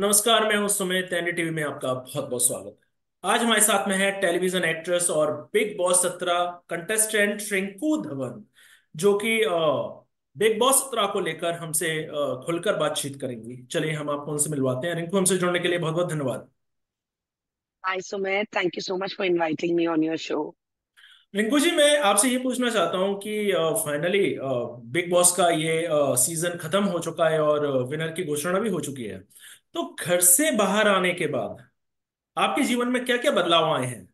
नमस्कार मैं हूँ सुमित एनडी टीवी में आपका बहुत बहुत स्वागत है। आज हमारे साथ में है टेलीविज़न एक्ट्रेस और बिग बॉस सत्रह कंटेस्टेंट रिंकू धवन जो कि बिग बॉस सत्रह को लेकर हमसे खुलकर बातचीत करेंगी। चलिए हम आपको उनसे मिलवाते हैं। रिंकू हमसे जुड़ने के लिए बहुत बहुत धन्यवाद। Hi Sumit, thank you so much for inviting me on your show. Rinku ji मैं आपसे ये पूछना चाहता हूँ कि फाइनली बिग बॉस का ये सीज़न खत्म हो चुका है और विनर की घोषणा भी हो चुकी है। तो घर से बाहर आने के बाद आपके जीवन में क्या क्या बदलाव आए हैं?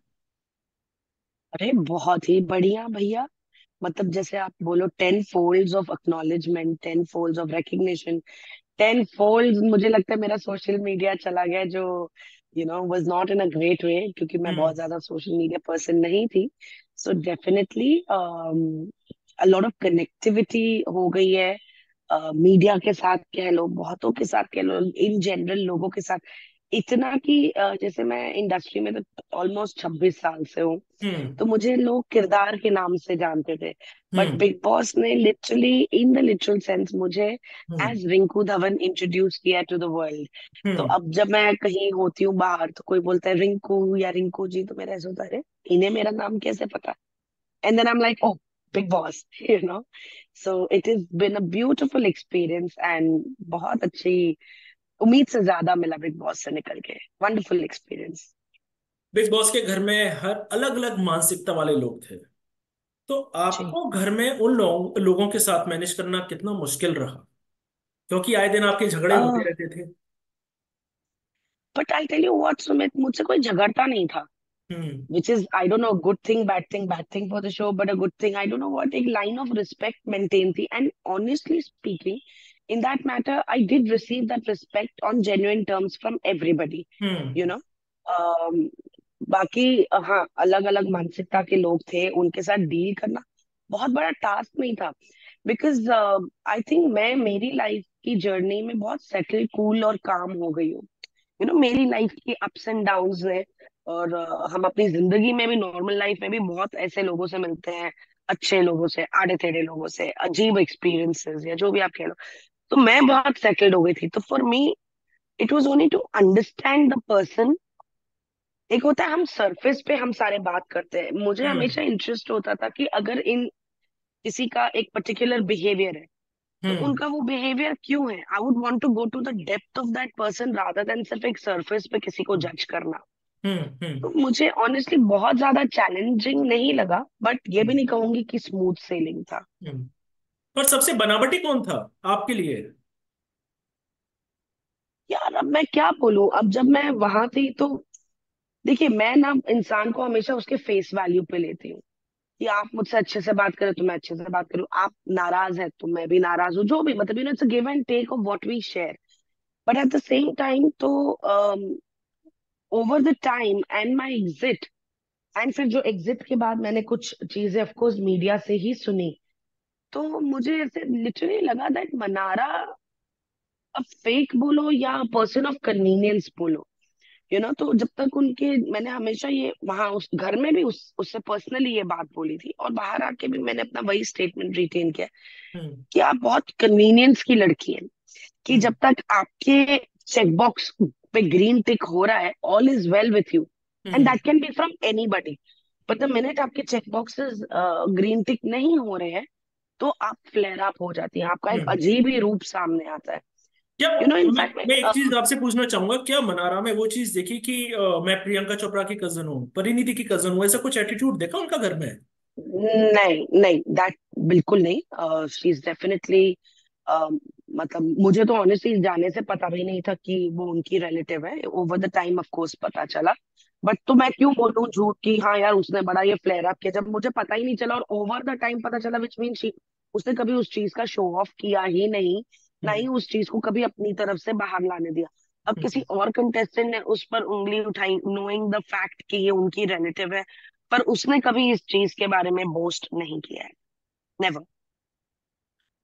अरे बहुत ही बढ़िया भैया। मतलब जैसे आप बोलो ten folds of acknowledgement ten folds of recognition ten folds मुझे लगता है मेरा सोशल मीडिया चला गया जो you know was not in a great way क्योंकि मैं बहुत ज़्यादा सोशल मीडिया पर्सन नहीं थी। So definitely a lot of connectivity हो गई है। मीडिया के साथ कह लो बहुतों के साथ कह लो इन जनरल लोगों के साथ। इतना कि जैसे मैं इंडस्ट्री में तो ऑलमोस्ट छब्बीस साल से हूँ हम्म। तो मुझे लोग किरदार के नाम से जानते थे। बट बिग बॉस ने literally in the literal sense मुझे एज रिंकू धवन इंट्रोड्यूस किया टू द वर्ल्ड तो हम्म। अब जब मैं कहीं होती हूँ बाहर तो कोई बोलता है रिंकू या रिंकू जी तो मेरा ऐसा होता है? इन्हें मेरा नाम कैसे पता? And then I am like oh Bigg Boss you know so it is been a beautiful experience and बहुत अच्छी उम्मीद से ज़्यादा मिला बिग बॉस से निकल के। वंडरफुल एक्सपीरियंस बिग बॉस के घर में हर अलग अलग मानसिकता वाले लोग थे। तो आपको घर में उन लोग, लोगों के साथ मैनेज करना कितना मुश्किल रहा? क्योंकि आए दिन आपके झगड़े होते रहते थे। But I tell you what Sumit मुझसे कोई झगड़ता नहीं था। हम्म which is I don't know good thing bad thing bad thing for the show but a good thing I don't know what एक line of respect maintained थी and honestly speaking in that matter I did receive that respect on genuine terms from everybody hmm you know um, बाकी अ, हाँ अलग अलग मानसिकता के लोग थे उनके साथ डील करना बहुत बड़ा टास्क नहीं था बिकॉज़ आई थिंक मैं मेरी लाइफ की जर्नी में बहुत सेटल कूल और काम हो गई हूँ यू नो मेरी लाइफ की अप्स एंड डाउन्स है और हम अपनी ज़िंदगी में भी नॉर्मल लाइफ में भी बहुत ऐसे लोगों से मिलते हैं अच्छे लोगों से आड़े टेढ़े लोगों से अजीब एक्सपीरियंसेस या जो भी आप कह लो। तो मैं बहुत सेटल्ड हो गई थी। तो for me it was only to understand the person एक होता है हम सरफेस पे हम सारे बात करते हैं। मुझे हम्म। हमेशा इंटरेस्ट होता था कि अगर इन किसी का एक पर्टिकुलर बिहेवियर है तो हम्म। उनका वो बिहेवियर क्यों है? I would want to go to the depth of that person rather than सिर्फ़ एक सरफेस पे किसी को जज करना। तो हम्म। मुझे ऑनेस्टली बहुत ज़्यादा चैलेंजिंग नहीं लगा बट ये भी हम्म। नहीं कहूँगी कि स्मूथ सेलिंग था। हम्म। पर सबसे बनावटी कौन था आपके लिए? यार अब मैं क्या बोलूँ? अब जब मैं वहाँ थी तो देखिए मैं ना इंसान को हमेशा उसके फेस वैल्यू पे लेती हूँ। कि आप मुझसे अच्छे से बात करें तो मैं अच्छे से बात करूँ। आप नाराज़ है तो मैं भी नाराज़ हूँ जो भी मतलब you know it's a give and take of what we share but at the same time तो over the time and my exit and फिर जो एग्जिट के बाद मैंने कुछ चीज़ें ऑफ़ कोर्स मीडिया से ही सुनी। तो मुझे ऐसे लिटरली लगा दैट मनारा अब फेक बोलो या पर्सन ऑफ़ कन्वीनियंस बोलो। यू नो तो जब तक उनके मैंने हमेशा ये वहाँ उस घर में भी उस उससे पर्सनली ये बात बोली थी और बाहर आके भी मैंने अपना वही स्टेटमेंट रिटेन किया। हम्म। कि आप बहुत कन्वीनियंस की लड़की है। कि हम्म। जब तक आपके चेकबॉक्स पे ग्रीन टिक हो रहा है all is well with you and that can be from anybody but the minute आपके चेकबॉक्सेस ग्रीन टिक नहीं हो रहे हैं तो आप फ्लेयर अप हो जाती हैं आपका एक हम्म। अजीब ही रूप सामने आता है। क्या यू नो मैं मैं एक चीज़ आपसे पूछना चाहूँगा क्या मनारा में वो चीज़ देखी कि अ, मैं प्रियंका चोपड़ा की कज़न हूँ परिणीति की कज़न हूँ ऐसा कुछ एटीट्यूड देखा उनका घर में? नहीं नहीं दैट बिल्कुल नहीं। शी इज़ डेफिनेटली मतलब मुझे तो ऑनेस्टली जाने से पता भी नहीं था कि वो उनकी रिलेटिव है। Over the time of course पता चला। बट तो मैं क्यों बोलूँ झूठ कि हाँ यार उसने बड़ा ये फ्लेयर अप किया। जब मुझे पता ही नहीं चला और ओवर द टाइम पता चला विच मीन शी उसने कभी उस चीज़ का शो ऑफ़ किया ही नहीं ना हम्म। ही उस चीज़ को कभी अपनी तरफ़ से बाहर लाने दिया। अब किसी हम्म। और कंटेस्टेंट ने उस पर उंगली उठाई नोइंग द फैक्ट कि ये उनकी रिलेटिव है। पर उसने कभी इस चीज़ के बारे में बोस्ट नहीं किया है। नेवर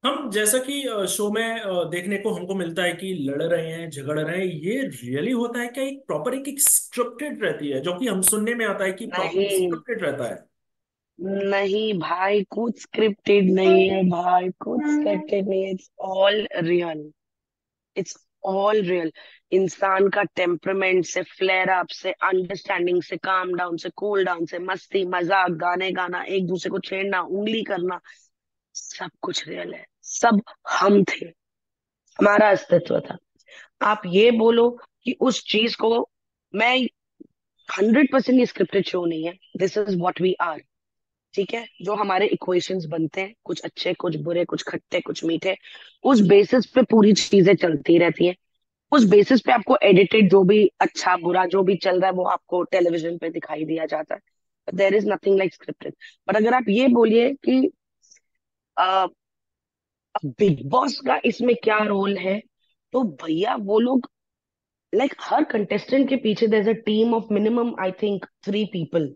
हम जैसा कि शो में देखने को हमको मिलता है कि लड़ रहे हैं झगड़ रहे हैं ये रियली होता है क्या? एक प्रॉपर एक, एक स्क्रिप्टेड रहती है जो कि हम सुनने में आता है कि प्रॉपर स्क्रिप्टेड रहता है। नहीं भाई कुछ स्क्रिप्टेड नहीं है भाई कुछ स्क्रिप्टेड नहीं है। It's all real it's all real इंसान का टेम्परमेंट से फ्लेयर अप से अंडरस्टैंडिंग से काम डाउन से कूल डाउन से मस्ती मज़ाक गाने गाना एक दूसरे को छेड़ना उंगली करना सब कुछ रियल है। सब हम थे। हमारा अस्तित्व था। आप ये बोलो कि उस चीज़ को मैं हंड्रेड परसेंट स्क्रिप्टेड शो नहीं है। This is what we are ठीक है? जो हमारे इक्वेशंस बनते हैं, कुछ अच्छे, कुछ बुरे, कुछ खट्टे, कुछ मीठे, उस बेसिस पे पूरी चीज़ें चलती रहती हैं। उस बेसिस पे आपको एडिटेड जो भी अच्छा बुरा, जो भी चल रहा है, वो आपको टेलीविज़न पे दिखाई दिया जाता है। There is nothing like scripted but अगर आप ये बोलिए कि बिग बॉस का इसमें क्या रोल है? तो भैया वो लोग लाइक like, हर कंटेस्टेंट के पीछे there a team of minimum I think three people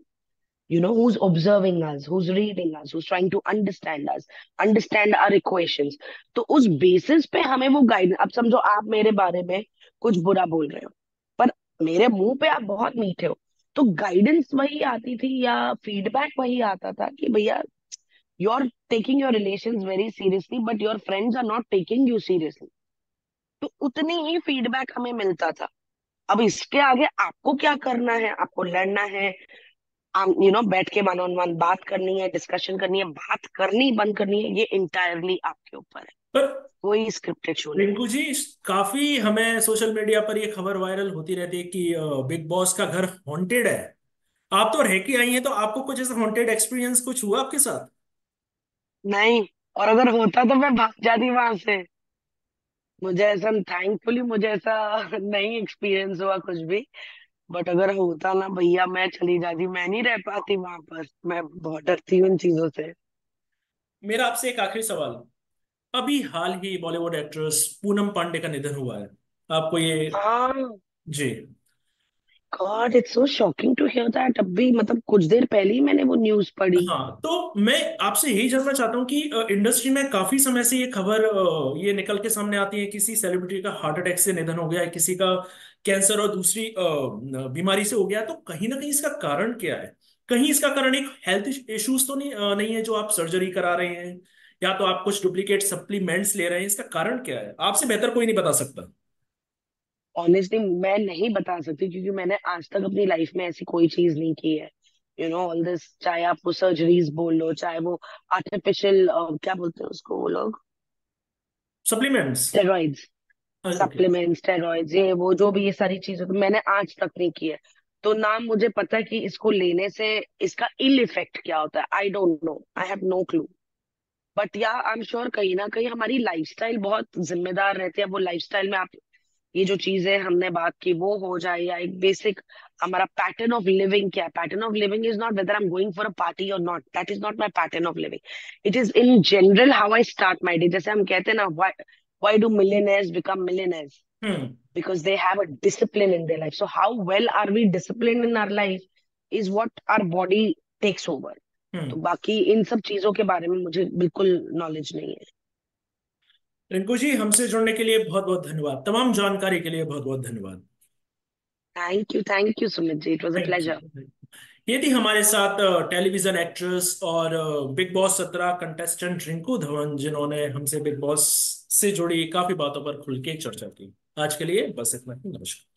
you know who's observing us who's reading us who's trying to understand us understand our equations. तो उस बेसिस पे हमें वो गाइड अब समझो आप मेरे बारे में कुछ बुरा बोल रहे हो पर मेरे मुँह पे आप बहुत मीठे हो। तो गाइडेंस वही आती थी या फीडबैक वही आता था कि भैया you are taking your relation very seriously but your friends are not taking you seriously तो उतनी ही फीडबैक हमें मिलता था। अब इसके आगे आपको क्या करना है? आपको लड़ना है। यू नो बैठ के वन ऑन वन बात करनी है डिस्कशन करनी है बात करनी बंद करनी है ये इंटायरली आपके ऊपर है। पर कोई स्क्रिप्टेड शो रिंकू जी काफ़ी हमें सोशल मीडिया पर ये खबर वायरल होती रहती है कि बिग बॉस का घर हॉन्टेड है। आप तो रह के आई हैं तो आपको कुछ ऐसा हॉन्टेड एक्सपीरियंस कुछ हुआ आपके साथ? नहीं और अगर होता तो मैं भाग जाती वहाँ से। मुझे ऐसा थैंकफुली मुझे ऐसा नहीं एक्सपीरियंस हुआ कुछ भी। बट अगर होता ना भैया मैं चली जाती मैं नहीं रह पाती वहाँ पर। मैं बहुत डरती हूँ इन चीज़ों से। मेरा आपसे एक आखिरी सवाल। अभी हाल ही बॉलीवुड एक्ट्रेस पूनम पांडे का निधन हुआ है। आपको ये हाँ। जी। God it's so shocking to hear that अभी मतलब कुछ देर पहले ही मैंने वो न्यूज़ पढ़ी। हाँ तो मैं आपसे यही जानना चाहता हूँ कि इंडस्ट्री में काफ़ी समय से ये खबर ये निकल के सामने आती है, किसी सेलिब्रिटी का हार्ट अटैक से निधन हो गया है किसी का कैंसर और दूसरी बीमारी से हो गया तो कहीं ना कहीं इसका कारण क्या है? कहीं इसका कारण एक हेल्थ इश्यूज़ तो नहीं नहीं है जो आप सर्जरी करा रहे हैं, या तो आप कुछ डुप्लीकेट सप्लीमेंट्स ले रहे हैं, इसका कारण क्या है? आपसे बेहतर कोई नहीं बता सकता। ऑनेस्टली मैं नहीं बता सकती क्योंकि मैंने आज तक अपनी लाइफ में ऐसी कोई चीज़ नहीं की है। यू नो ऑल दिस चाहे आप वो सर्जरीज बोल लो चाहे वो आर्टिफिशियल uh, क्या बोलते हैं उसको वो लोग? सप्लीमेंट्स स्टेरॉइड्स सप्लीमेंट्स स्टेरॉइड्स ये वो जो भी ये सारी चीज़ें तो मैंने आज तक नहीं की है। तो ना मुझे पता है कि इसको लेने से इसका इल इफ़ेक्ट क्या होता है। I don't know I have no clue but yeah I am sure कहीं ना कहीं हमारी लाइफस्टाइल बहुत जिम्मेदार रहती है। वो लाइफस्टाइल में आप ये जो चीज़ें हमने बात की वो हो जाए या एक बेसिक हमारा पैटर्न ऑफ़ लिविंग क्या है? Pattern of living is not whether I am going for a party और not that is not my pattern of living it is in general how I start my day जैसे हम कहते हैं ना why do millionaires become millionaires because they have a discipline in their life. So how well are we disciplined in our life is what our body takes over. तो बाकी इन सब चीज़ों के बारे में मुझे बिल्कुल नॉलेज नहीं है। रिंकू जी हमसे जुड़ने के लिए बहुत बहुत धन्यवाद। तमाम जानकारी के लिए बहुत बहुत धन्यवाद thank you thank you Sumit ji it was a pleasure ये थी हमारे साथ टेलीविज़न एक्ट्रेस और बिग बॉस सत्रह कंटेस्टेंट रिंकू धवन जिन्होंने हमसे बिग बॉस से जुड़ी काफ़ी बातों पर खुल के चर्चा की। आज के लिए बस इतना ही। नमस्कार।